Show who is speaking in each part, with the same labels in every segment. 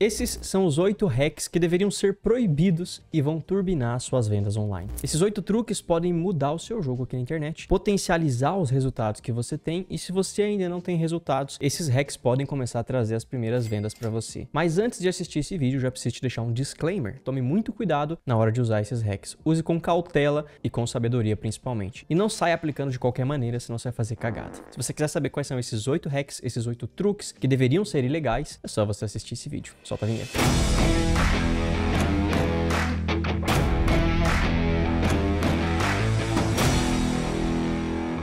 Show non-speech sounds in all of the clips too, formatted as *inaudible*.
Speaker 1: Esses são os oito hacks que deveriam ser proibidos e vão turbinar suas vendas online. Esses oito truques podem mudar o seu jogo aqui na internet, potencializar os resultados que você tem e se você ainda não tem resultados, esses hacks podem começar a trazer as primeiras vendas para você. Mas antes de assistir esse vídeo, já preciso te deixar um disclaimer. Tome muito cuidado na hora de usar esses hacks. Use com cautela e com sabedoria principalmente. E não saia aplicando de qualquer maneira, senão você vai fazer cagada. Se você quiser saber quais são esses oito hacks, esses oito truques que deveriam ser ilegais, é só você assistir esse vídeo. Solta a vinheta.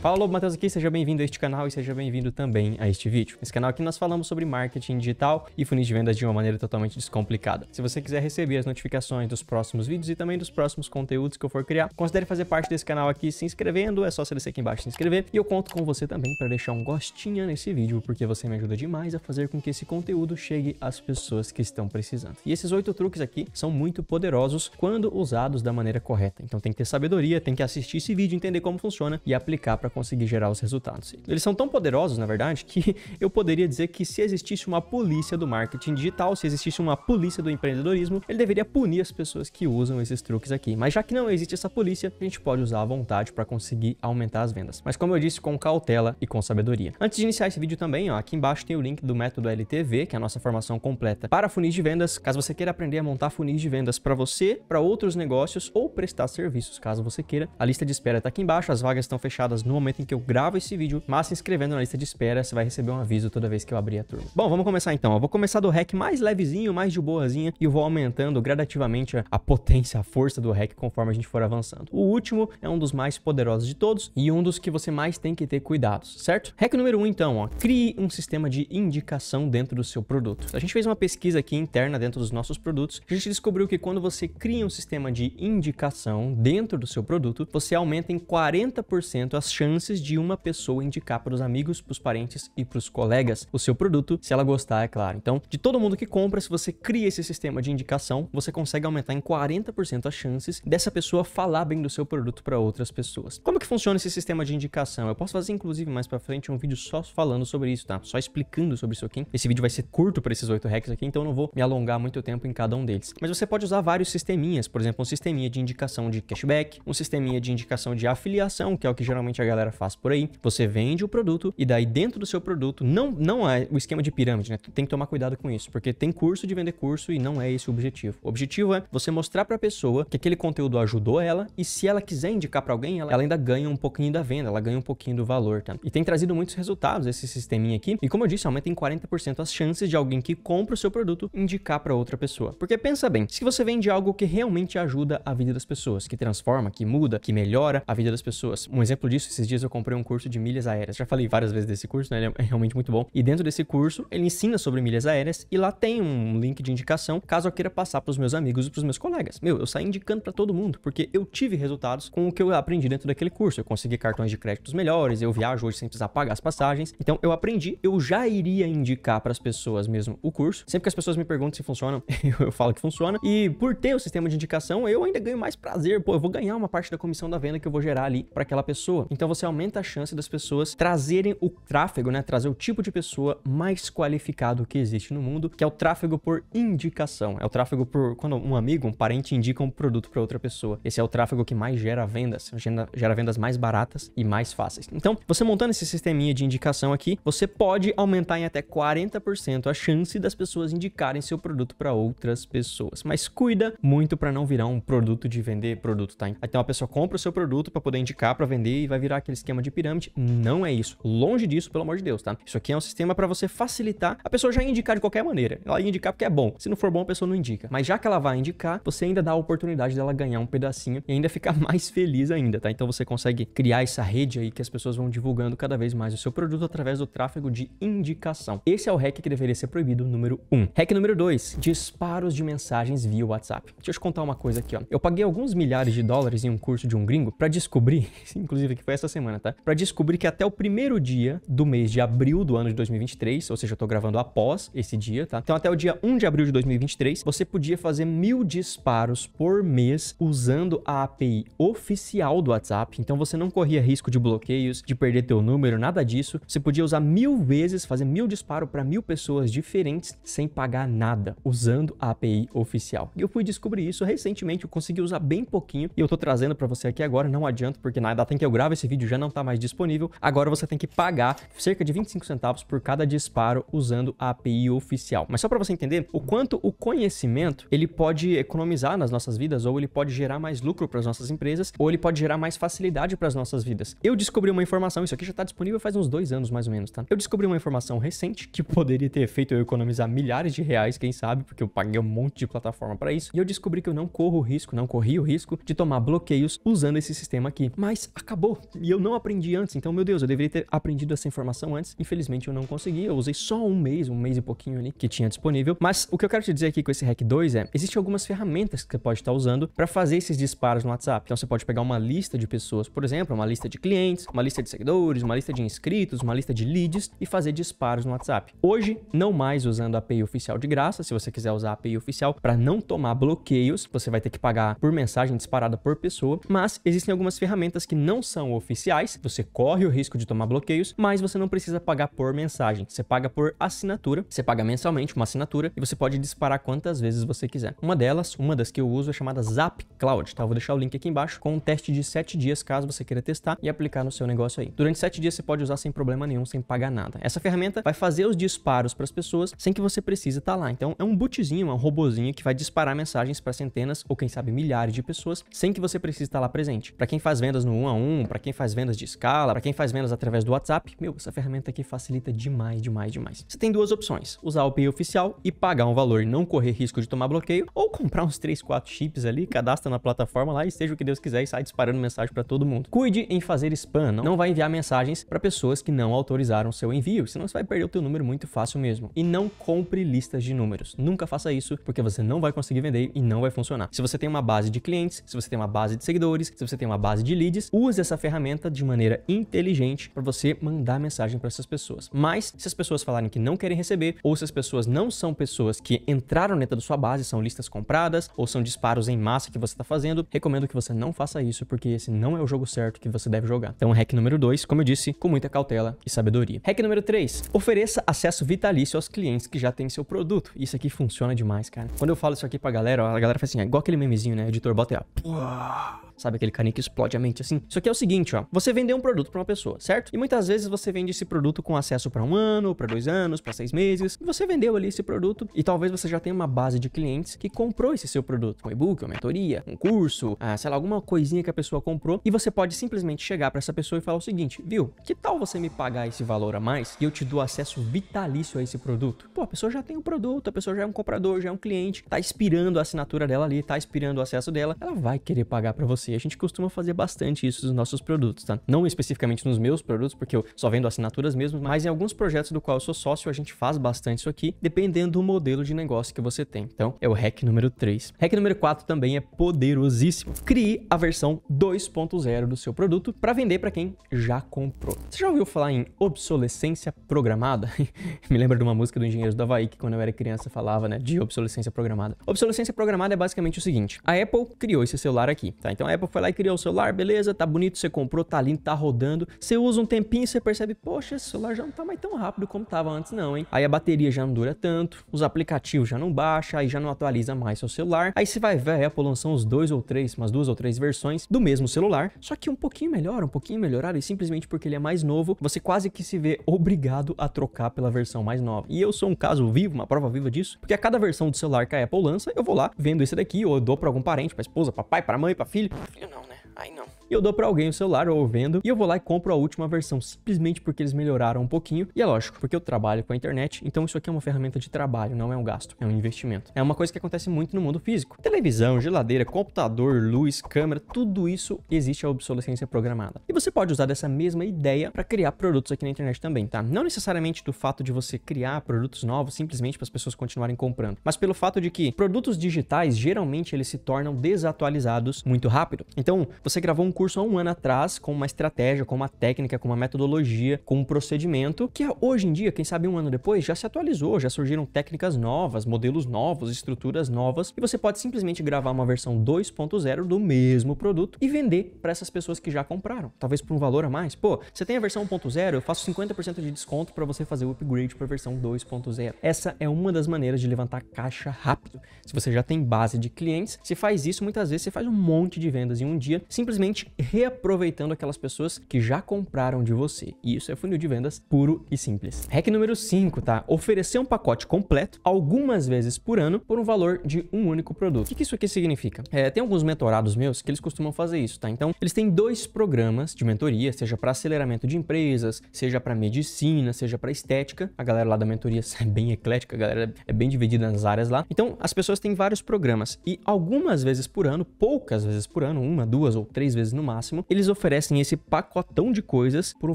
Speaker 1: Fala Lobo Matheus aqui, seja bem-vindo a este canal e seja bem-vindo também a este vídeo. Nesse canal aqui nós falamos sobre marketing digital e funis de vendas de uma maneira totalmente descomplicada. Se você quiser receber as notificações dos próximos vídeos e também dos próximos conteúdos que eu for criar, considere fazer parte desse canal aqui se inscrevendo, é só descer aqui embaixo se inscrever. E eu conto com você também para deixar um gostinho nesse vídeo, porque você me ajuda demais a fazer com que esse conteúdo chegue às pessoas que estão precisando. E esses oito truques aqui são muito poderosos quando usados da maneira correta. Então tem que ter sabedoria, tem que assistir esse vídeo, entender como funciona e aplicar para conseguir gerar os resultados. Eles são tão poderosos, na verdade, que *laughs* eu poderia dizer que se existisse uma polícia do marketing digital, se existisse uma polícia do empreendedorismo, ele deveria punir as pessoas que usam esses truques aqui. Mas já que não existe essa polícia, a gente pode usar à vontade para conseguir aumentar as vendas. Mas como eu disse, com cautela e com sabedoria. Antes de iniciar esse vídeo também, ó, aqui embaixo tem o link do método LTV, que é a nossa formação completa para funis de vendas. Caso você queira aprender a montar funis de vendas para você, para outros negócios ou prestar serviços, caso você queira, a lista de espera está aqui embaixo, as vagas estão fechadas no momento em que eu gravo esse vídeo, mas se inscrevendo na lista de espera, você vai receber um aviso toda vez que eu abrir a turma. Bom, vamos começar então. Eu vou começar do hack mais levezinho, mais de boazinha, e vou aumentando gradativamente a, a potência, a força do hack conforme a gente for avançando. O último é um dos mais poderosos de todos e um dos que você mais tem que ter cuidados, certo? Hack número 1 um, então, ó, crie um sistema de indicação dentro do seu produto. A gente fez uma pesquisa aqui interna dentro dos nossos produtos, a gente descobriu que quando você cria um sistema de indicação dentro do seu produto, você aumenta em 40% as chances de uma pessoa indicar para os amigos, para os parentes e para os colegas o seu produto, se ela gostar, é claro. Então, de todo mundo que compra, se você cria esse sistema de indicação, você consegue aumentar em 40% as chances dessa pessoa falar bem do seu produto para outras pessoas. Como que funciona esse sistema de indicação? Eu posso fazer inclusive mais para frente um vídeo só falando sobre isso, tá? Só explicando sobre isso aqui. Esse vídeo vai ser curto para esses oito hacks aqui, então eu não vou me alongar muito tempo em cada um deles. Mas você pode usar vários sisteminhas, por exemplo, um sisteminha de indicação de cashback, um sisteminha de indicação de afiliação, que é o que geralmente a galera faz por aí. Você vende o produto e daí dentro do seu produto, não, não é o esquema de pirâmide, né? Tem que tomar cuidado com isso, porque tem curso de vender curso e não é esse o objetivo. O objetivo é você mostrar para a pessoa que aquele conteúdo ajudou ela e se ela quiser indicar para alguém, ela, ela, ainda ganha um pouquinho da venda, ela ganha um pouquinho do valor, tá? E tem trazido muitos resultados esse sisteminha aqui. E como eu disse, aumenta em 40% as chances de alguém que compra o seu produto indicar para outra pessoa. Porque pensa bem, se você vende algo que realmente ajuda a vida das pessoas, que transforma, que muda, que melhora a vida das pessoas. Um exemplo disso, esses dias eu comprei um curso de milhas aéreas. Já falei várias vezes desse curso, né? Ele é realmente muito bom. E dentro desse curso, ele ensina sobre milhas aéreas e lá tem um link de indicação caso eu queira passar para os meus amigos e para os meus colegas. Meu, eu saí indicando para todo mundo porque eu tive resultados com o que eu aprendi dentro daquele curso. Eu consegui cartões de créditos melhores, eu viajo hoje sem precisar pagar as passagens. Então eu aprendi, eu já iria indicar para as pessoas mesmo o curso. Sempre que as pessoas me perguntam se funciona, *laughs* eu falo que funciona. E por ter o sistema de indicação, eu ainda ganho mais prazer. Pô, eu vou ganhar uma parte da comissão da venda que eu vou gerar ali para aquela pessoa. Então você aumenta a chance das pessoas trazerem o tráfego, né? Trazer o tipo de pessoa mais qualificado que existe no mundo, que é o tráfego por indicação. É o tráfego por quando um amigo, um parente indica um produto para outra pessoa. Esse é o tráfego que mais gera vendas, gera, vendas mais baratas e mais fáceis. Então, você montando esse sisteminha de indicação aqui, você pode aumentar em até 40% a chance das pessoas indicarem seu produto para outras pessoas. Mas cuida muito para não virar um produto de vender produto, tá? Então a pessoa compra o seu produto para poder indicar para vender e vai virar aquele esquema de pirâmide. Não é isso. Longe disso, pelo amor de Deus, tá? Isso aqui é um sistema para você facilitar a pessoa já indicar de qualquer maneira. Ela indicar porque é bom. Se não for bom, a pessoa não indica. Mas já que ela vai indicar, você ainda dá a oportunidade dela ganhar um pedacinho e ainda ficar *laughs* mais feliz ainda, tá? Então você consegue criar essa rede aí que as pessoas vão divulgando cada vez mais o seu produto através do tráfego de indicação. Esse é o hack que deveria ser proibido número 1. Um. Hack número 2, disparos de mensagens via WhatsApp. Deixa eu te contar uma coisa aqui, ó. Eu paguei alguns milhares de dólares em um curso de um gringo para descobrir, *laughs* inclusive que foi essa semana semana, tá? Para descobrir que até o primeiro dia do mês de abril do ano de 2023, ou seja, eu tô gravando após esse dia, tá? Então até o dia 1 de abril de 2023, você podia fazer mil disparos por mês usando a API oficial do WhatsApp. Então você não corria risco de bloqueios, de perder teu número, nada disso. Você podia usar mil vezes, fazer mil disparos para mil pessoas diferentes sem pagar nada, usando a API oficial. E eu fui descobrir isso recentemente, eu consegui usar bem pouquinho e eu tô trazendo para você aqui agora, não adianta porque na data em que eu gravo esse vídeo já não tá mais disponível. Agora você tem que pagar cerca de 25 centavos por cada disparo usando a API oficial. Mas só para você entender o quanto o conhecimento ele pode economizar nas nossas vidas ou ele pode gerar mais lucro para as nossas empresas ou ele pode gerar mais facilidade para as nossas vidas. Eu descobri uma informação, isso aqui já está disponível faz uns dois anos mais ou menos, tá? Eu descobri uma informação recente que poderia ter feito eu economizar milhares de reais, quem sabe, porque eu paguei um monte de plataforma para isso. E eu descobri que eu não corro o risco, não corri o risco de tomar bloqueios usando esse sistema aqui. Mas acabou e eu não aprendi antes. Então, meu Deus, eu deveria ter aprendido essa informação antes. Infelizmente, eu não consegui. Eu usei só um mês, um mês e pouquinho ali que tinha disponível. Mas o que eu quero te dizer aqui com esse Hack 2 é: existem algumas ferramentas que você pode estar usando para fazer esses disparos no WhatsApp. Então, você pode pegar uma lista de pessoas, por exemplo, uma lista de clientes, uma lista de seguidores, uma lista de inscritos, uma lista de leads e fazer disparos no WhatsApp. Hoje, não mais usando a API oficial de graça. Se você quiser usar a API oficial para não tomar bloqueios, você vai ter que pagar por mensagem disparada por pessoa. Mas existem algumas ferramentas que não são oficiais. Você corre o risco de tomar bloqueios, mas você não precisa pagar por mensagem. Você paga por assinatura. Você paga mensalmente uma assinatura e você pode disparar quantas vezes você quiser. Uma delas, uma das que eu uso é chamada Zap Cloud, tá? Eu vou deixar o link aqui embaixo com um teste de 7 dias caso você queira testar e aplicar no seu negócio aí. Durante 7 dias você pode usar sem problema nenhum, sem pagar nada. Essa ferramenta vai fazer os disparos para as pessoas sem que você precise estar tá lá. Então é um bootzinho, é um robozinho que vai disparar mensagens para centenas ou quem sabe milhares de pessoas sem que você precise estar tá lá presente. Para quem faz vendas no 1 a 1, para quem faz vendas de escala, para quem faz vendas através do WhatsApp, meu, essa ferramenta aqui facilita demais, demais, demais. Você tem duas opções: usar o API oficial e pagar um valor e não correr risco de tomar bloqueio, ou comprar uns 3, 4 chips ali, cadastra na plataforma lá e seja o que Deus quiser e sai disparando mensagem para todo mundo. Cuide em fazer spam, não vai enviar mensagens para pessoas que não autorizaram seu envio, senão você vai perder o teu número muito fácil mesmo. E não compre listas de números. Nunca faça isso, porque você não vai conseguir vender e não vai funcionar. Se você tem uma base de clientes, se você tem uma base de seguidores, se você tem uma base de leads, use essa ferramenta de maneira inteligente para você mandar mensagem para essas pessoas. Mas se as pessoas falarem que não querem receber, ou se as pessoas não são pessoas que entraram dentro da sua base, são listas compradas, ou são disparos em massa que você está fazendo, recomendo que você não faça isso, porque esse não é o jogo certo que você deve jogar. Então, hack número 2, como eu disse, com muita cautela e sabedoria. Hack número 3, ofereça acesso vitalício aos clientes que já têm seu produto. Isso aqui funciona demais, cara. Quando eu falo isso aqui pra galera, a galera faz assim, é igual aquele memezinho, né? Editor bota aí, ó. Sabe aquele carinha que explode a mente assim? Isso aqui é o seguinte, ó. Você vendeu um produto para uma pessoa, certo? E muitas vezes você vende esse produto com acesso para um ano, para dois anos, para seis meses. Você vendeu ali esse produto e talvez você já tenha uma base de clientes que comprou esse seu produto, um e-book, uma mentoria, um curso, ah, sei lá, alguma coisinha que a pessoa comprou. E você pode simplesmente chegar para essa pessoa e falar o seguinte, viu? Que tal você me pagar esse valor a mais e eu te dou acesso vitalício a esse produto? Pô, a pessoa já tem o um produto, a pessoa já é um comprador, já é um cliente, tá expirando a assinatura dela ali, tá expirando o acesso dela, ela vai querer pagar para você. A gente costuma fazer bastante isso nos nossos produtos, tá? Não especificamente nos meus produtos, porque eu só vendo assinaturas mesmo, mas em alguns projetos do qual eu sou sócio, a gente faz bastante isso aqui, dependendo do modelo de negócio que você tem. Então, é o hack número 3. Hack número 4 também é poderosíssimo. Crie a versão 2.0 do seu produto para vender para quem já comprou. Você já ouviu falar em obsolescência programada? *laughs* Me lembra de uma música do Engenheiros do Havaí que quando eu era criança falava, né, de obsolescência programada. Obsolescência programada é basicamente o seguinte: a Apple criou esse celular aqui, tá? Então a Apple foi lá e criou o celular, beleza, tá bonito, você comprou, tá lindo, tá rodando. Você usa um tempinho e você percebe, poxa, esse celular já não tá mais tão rápido como tava antes não, hein? Aí a bateria já não dura tanto, os aplicativos já não baixa, aí já não atualiza mais seu celular. Aí você vai ver a Apple lançou uns dois ou três, umas duas ou três versões do mesmo celular, só que um pouquinho melhor, um pouquinho melhorado e simplesmente porque ele é mais novo, você quase que se vê obrigado a trocar pela versão mais nova. E eu sou um caso vivo, uma prova viva disso, porque a cada versão do celular que a Apple lança, eu vou lá, vendo esse daqui, ou eu dou para algum parente, pra esposa, pra pai, pra mãe, pra filho. Filho não, né? Aí não. E eu dou para alguém o celular ou vendo e eu vou lá e compro a última versão simplesmente porque eles melhoraram um pouquinho. E é lógico, porque eu trabalho com a internet, então isso aqui é uma ferramenta de trabalho, não é um gasto, é um investimento. É uma coisa que acontece muito no mundo físico. Televisão, geladeira, computador, luz, câmera, tudo isso existe a obsolescência programada. E você pode usar dessa mesma ideia para criar produtos aqui na internet também, tá? Não necessariamente do fato de você criar produtos novos simplesmente para as pessoas continuarem comprando, mas pelo fato de que produtos digitais geralmente eles se tornam desatualizados muito rápido. Então, você você gravou um curso há um ano atrás com uma estratégia, com uma técnica, com uma metodologia, com um procedimento que hoje em dia, quem sabe um ano depois, já se atualizou, já surgiram técnicas novas, modelos novos, estruturas novas e você pode simplesmente gravar uma versão 2.0 do mesmo produto e vender para essas pessoas que já compraram, talvez por um valor a mais. Pô, você tem a versão 1.0, eu faço 50% de desconto para você fazer o upgrade para a versão 2.0. Essa é uma das maneiras de levantar caixa rápido. Se você já tem base de clientes, se faz isso muitas vezes, você faz um monte de vendas em um dia, simplesmente reaproveitando aquelas pessoas que já compraram de você. E isso é funil de vendas puro e simples. Hack número 5, tá? Oferecer um pacote completo algumas vezes por ano por um valor de um único produto. O que isso aqui significa? É, tem alguns mentorados meus que eles costumam fazer isso, tá? Então, eles têm dois programas de mentoria, seja para aceleramento de empresas, seja para medicina, seja para estética. A galera lá da mentoria *laughs* é bem eclética, a galera é bem dividida nas áreas lá. Então, as pessoas têm vários programas e algumas vezes por ano, poucas vezes por ano, uma, duas três vezes no máximo, eles oferecem esse pacotão de coisas por um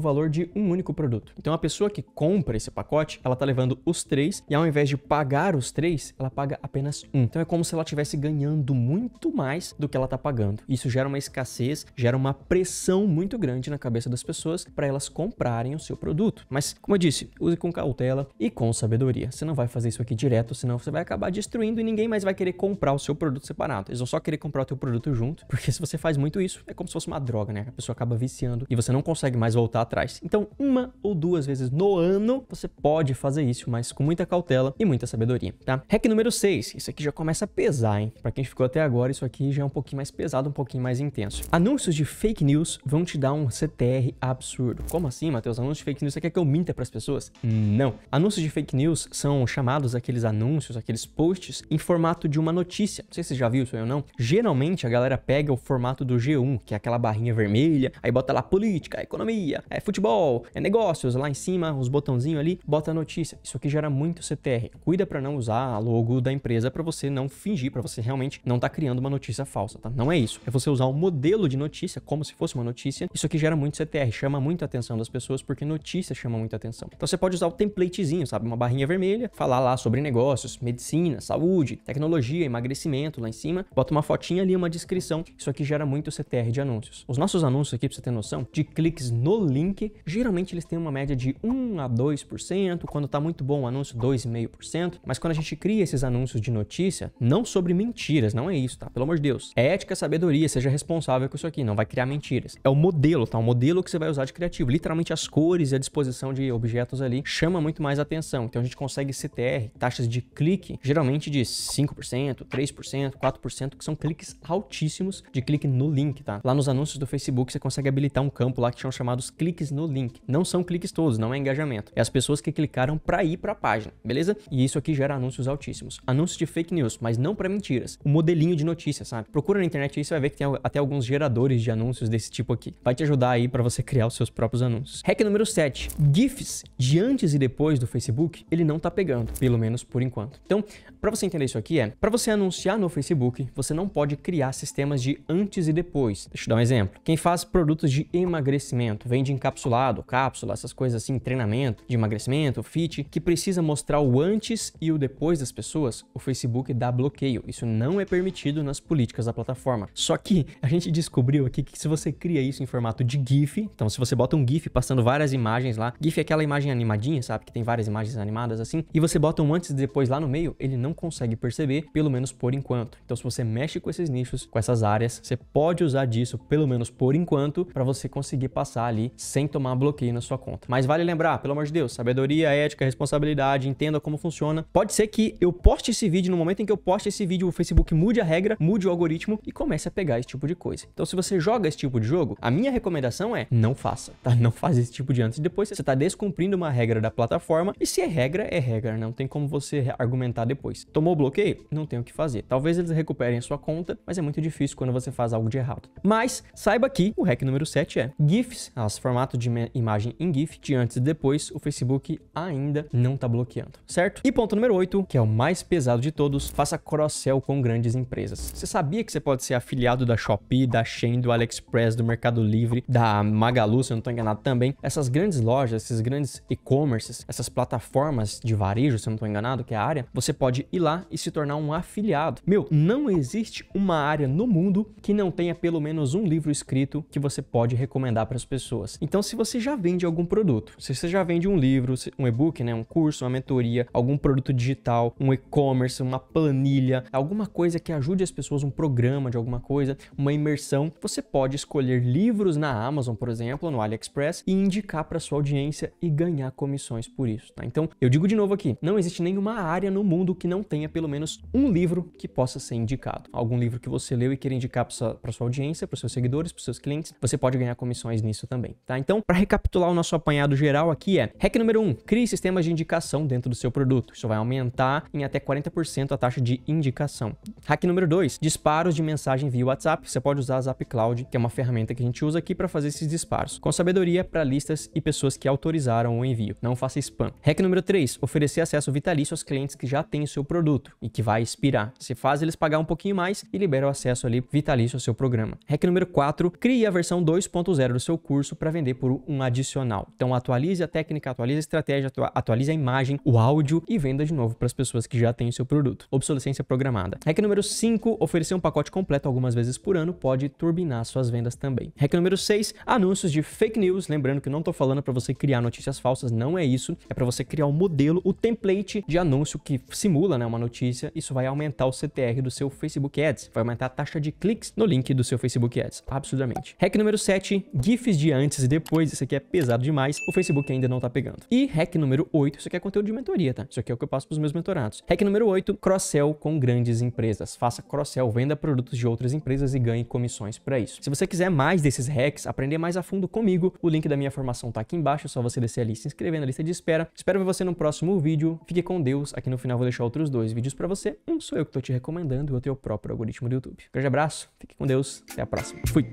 Speaker 1: valor de um único produto. Então, a pessoa que compra esse pacote, ela tá levando os três e ao invés de pagar os três, ela paga apenas um. Então, é como se ela estivesse ganhando muito mais do que ela tá pagando. Isso gera uma escassez, gera uma pressão muito grande na cabeça das pessoas para elas comprarem o seu produto. Mas, como eu disse, use com cautela e com sabedoria. Você não vai fazer isso aqui direto, senão você vai acabar destruindo e ninguém mais vai querer comprar o seu produto separado. Eles vão só querer comprar o teu produto junto, *laughs* porque se você faz muito isso, é como se fosse uma droga, né? A pessoa acaba viciando e você não consegue mais voltar atrás. Então, uma ou duas vezes no ano, você pode fazer isso, mas com muita cautela e muita sabedoria, tá? Hack número 6. Isso aqui já começa a pesar, hein? Pra quem ficou até agora, isso aqui já é um pouquinho mais pesado, um pouquinho mais intenso. Anúncios de fake news vão te dar um CTR absurdo. Como assim, Matheus? Anúncios de fake news, você quer que eu minta pras pessoas? Não. Anúncios de fake news são chamados aqueles anúncios, aqueles posts em formato de uma notícia. Não sei se você já viu isso aí ou não. Geralmente a galera pega o formato do G1, que é aquela barrinha vermelha, aí bota lá política, economia, é futebol, é negócios, lá em cima, os botãozinhos ali, bota notícia. Isso aqui gera muito CTR. Cuida para não usar a logo da empresa para você não fingir, para você realmente não tá criando uma notícia falsa, tá? Não é isso. É você usar um modelo de notícia como se fosse uma notícia. Isso aqui gera muito CTR, chama muito a atenção das pessoas porque notícia chama muita atenção. Então você pode usar o templatezinho, sabe? Uma barrinha vermelha, falar lá sobre negócios, medicina, saúde, tecnologia, emagrecimento lá em cima, bota uma fotinha ali, uma descrição. Isso aqui gera muito CTR de anúncios. Os nossos anúncios aqui, pra você ter noção, de cliques no link, geralmente eles têm uma média de 1 a 2%, quando tá muito bom o anúncio, 2,5%. Mas quando a gente cria esses anúncios de notícia, não sobre mentiras, não é isso, tá? Pelo amor de Deus. É ética, sabedoria, seja responsável com isso aqui, não vai criar mentiras. É o modelo, tá? O modelo que você vai usar de criativo. Literalmente as cores e a disposição de objetos ali chama muito mais atenção. Então a gente consegue CTR, taxas de clique, geralmente de 5%, 3%, 4%, que são cliques altíssimos de clique no link, tá? Lá nos anúncios do Facebook você consegue habilitar um campo lá que são chamados cliques no link. Não são cliques todos, não é engajamento. É as pessoas que clicaram para ir para a página, beleza? E isso aqui gera anúncios altíssimos. Anúncios de fake news, mas não para mentiras. O modelinho de notícia, sabe? Procura na internet aí, você vai ver que tem até alguns geradores de anúncios desse tipo aqui. Vai te ajudar aí para você criar os seus próprios anúncios. Hack número 7. GIFs de antes e depois do Facebook, ele não tá pegando, pelo menos por enquanto. Então, para você entender isso aqui é, para você anunciar no Facebook, você não pode criar sistemas de antes e depois. Deixa eu dar um exemplo. Quem faz produtos de emagrecimento, vende encapsulado, cápsula, essas coisas assim, treinamento de emagrecimento, fit, que precisa mostrar o antes e o depois das pessoas, o Facebook dá bloqueio. Isso não é permitido nas políticas da plataforma. Só que a gente descobriu aqui que se você cria isso em formato de GIF, então se você bota um GIF passando várias imagens lá, GIF é aquela imagem animadinha, sabe? Que tem várias imagens animadas assim, e você bota um antes e depois lá no meio, ele não consegue perceber, pelo menos por enquanto. Então se você mexe com esses nichos, com essas áreas, você pode usar disso, pelo menos por enquanto, para você conseguir passar ali sem tomar bloqueio na sua conta. Mas vale lembrar, pelo amor de Deus, sabedoria, ética, responsabilidade, entenda como funciona. Pode ser que eu poste esse vídeo no momento em que eu poste esse vídeo, o Facebook mude a regra, mude o algoritmo e comece a pegar esse tipo de coisa. Então, se você joga esse tipo de jogo, a minha recomendação é não faça, tá? Não *laughs* faz esse tipo de antes e depois. Você está descumprindo uma regra da plataforma e se é regra, é regra, não tem como você argumentar depois. Tomou bloqueio? Não tem o que fazer. Talvez eles recuperem a sua conta, mas é muito difícil quando você faz algo de errado. Mas saiba que o hack número 7 é GIFs, as formato de imagem em GIF, de antes e depois, o Facebook ainda não está bloqueando, certo? E ponto número 8, que é o mais pesado de todos, faça cross-sell com grandes empresas. Você sabia que você pode ser afiliado da Shopee, da Shein, do AliExpress, do Mercado Livre, da Magalu, se eu não estou enganado também? Essas grandes lojas, esses grandes e-commerces, essas plataformas de varejo, se eu não estou enganado, que é a área, você pode ir lá e se tornar um afiliado. Meu, não existe uma área no mundo que não tenha pelo menos um livro escrito que você pode recomendar para as pessoas. Então, se você já vende algum produto, se você já vende um livro, um e-book, né, um curso, uma mentoria, algum produto digital, um e-commerce, uma planilha, alguma coisa que ajude as pessoas, um programa de alguma coisa, uma imersão, você pode escolher livros na Amazon, por exemplo, no AliExpress e indicar para sua audiência e ganhar comissões por isso. Tá? Então, eu digo de novo aqui, não existe nenhuma área no mundo que não tenha pelo menos um livro que possa ser indicado. Algum livro que você leu e queira indicar para sua, sua audiência, para os seus seguidores, para os seus clientes, você pode ganhar comissões nisso também. Tá? Então, para recapitular o nosso apanhado geral aqui é, hack número 1, um, crie sistemas de indicação dentro do seu produto. Isso vai aumentar em até 40% a taxa de indicação. Hack número 2, disparos de mensagem via WhatsApp. Você pode usar a Zap Cloud, que é uma ferramenta que a gente usa aqui para fazer esses disparos. Com sabedoria para listas e pessoas que autorizaram o envio. Não faça spam. Hack número 3, oferecer acesso vitalício aos clientes que já têm o seu produto e que vai expirar. Você faz eles pagar um pouquinho mais e libera o acesso ali vitalício ao seu programa. Hack número 4, crie a versão 2.0 do seu curso para vender por um adicional. Então atualize a técnica, atualize a estratégia, atualize a imagem, o áudio e venda de novo para as pessoas que já têm o seu produto. Obsolescência programada. Hack número 5, oferecer um pacote completo algumas vezes por ano pode turbinar suas vendas também. Hack número 6, anúncios de fake news. Lembrando que não estou falando para você criar notícias falsas, não é isso. É para você criar um modelo, o template de anúncio que simula né, uma notícia. Isso vai aumentar o CTR do seu Facebook Ads, vai aumentar a taxa de cliques no link do seu Facebook Ads, absurdamente. Hack número 7, GIFs de antes e depois. Isso aqui é pesado demais, o Facebook ainda não está pegando. E hack número 8, isso aqui é conteúdo de mentoria, tá? Isso aqui é o que eu passo para os meus mentorados. Hack número 8, cross-sell com grandes empresas. Faça cross-sell, venda produtos de outras empresas e ganhe comissões para isso. Se você quiser mais desses hacks, aprender mais a fundo comigo, o link da minha formação tá aqui embaixo, é só você descer ali e se inscrever na lista de espera. Espero ver você no próximo vídeo. Fique com Deus. Aqui no final vou deixar outros dois vídeos para você. Um sou eu que tô te recomendando e outro é o próprio algoritmo do YouTube. Um grande abraço, fique com Deus, até a próxima. Fui!